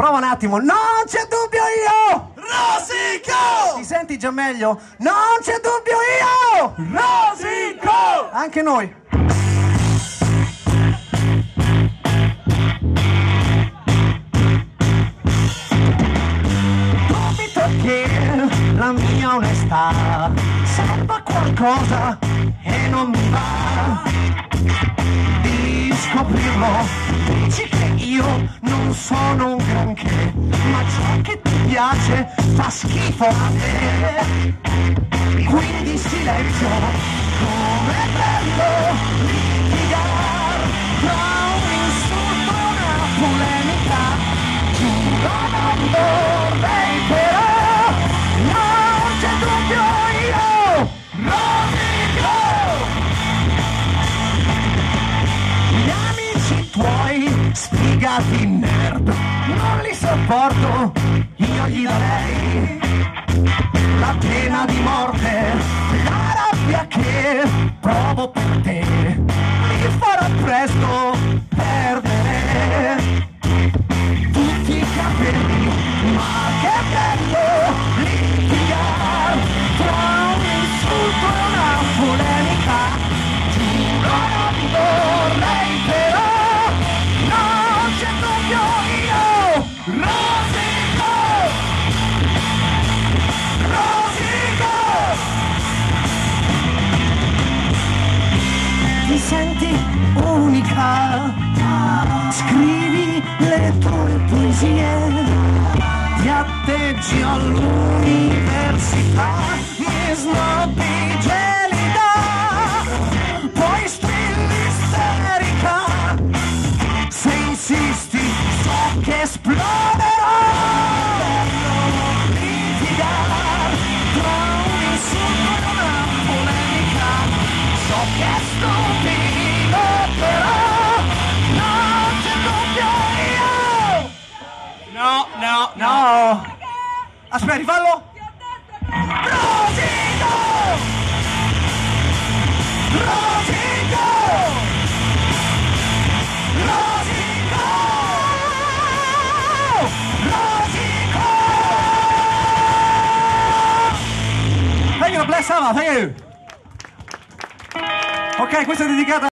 prova un attimo. Non c'è dubbio io! Rosico! Ti senti già meglio? Non c'è dubbio io! Rosico! Anche noi. Dubito che la mia onestà serva qualcosa e non mi va di scoprirlo. Dici che io non sono un granché, ma ciò che ti piace fa schifo a te. Quindi silenzio, come bello litigare tra un insulto una polemica. Giuro non vorrei però, non c'è dubbio io, Rosico! Gli amici tuoi, sfigati nerd, non li sopporto, io gli darei la pena di morte, la rabbia che provo per te, Ti senti unica? Scrivi le tue poesie, ti atteggi all'università, No, no, no. Aspetta, rifallo. Rosico! Rosico! Rosico! Rosico! Thank you, bless Sava, thank you. Ok, questa è dedicata